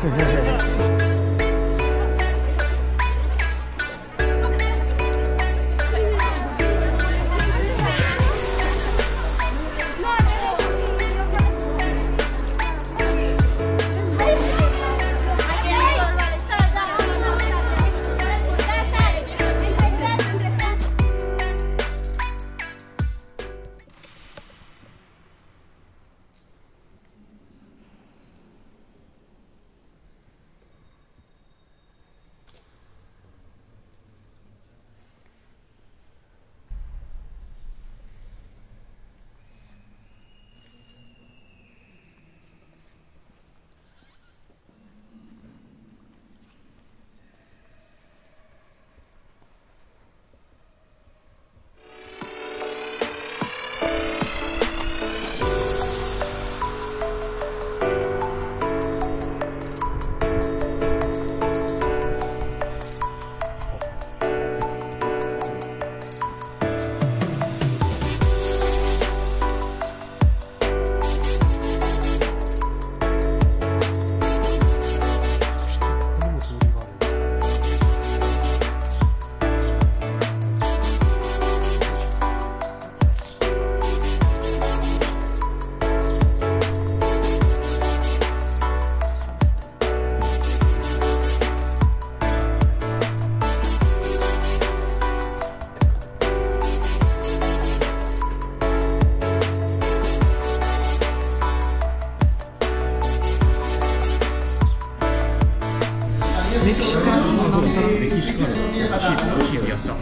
嘿嘿嘿メキシカンのなんたら。メキシカンのシープシープやった。